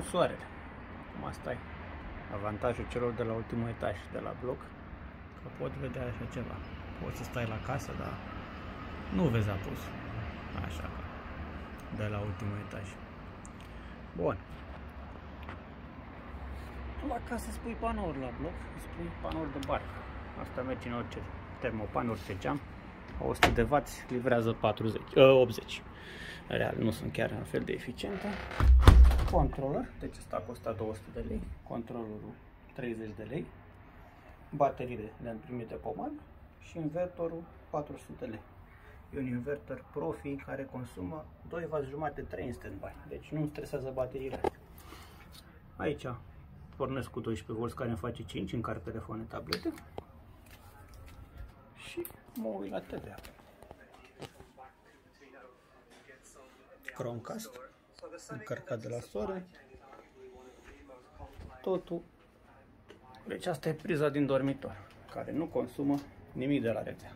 cu soarele. Cum asta e. Avantajul celor de la ultimul etaj și de la bloc, că pot vedea așa ceva. Poți să stai la casă, dar nu vezi apus. Așa că, de la ultimul etaj. Bun. La casă spui panouri la bloc, spui panouri de barcă. Asta merge în orice termopan, orice geam. 100 de W livrează 40, uh, 80. Real, nu sunt chiar în fel de eficiente. Controller, deci asta costat 200 de lei. Controllerul 30 de lei. Bateriile le-am primit de pomad și invertorul 400 de lei. E un inverter profi care consumă 2W jumate 3 în standby, deci nu stresează bateriile. Aici pornesc cu 12 V care îmi face 5, încarc telefoane, tablete și mă uit la TV. Chromecast, încărcat de la soare, totul. Deci asta e priza din dormitor, care nu consumă nimic de la rețea.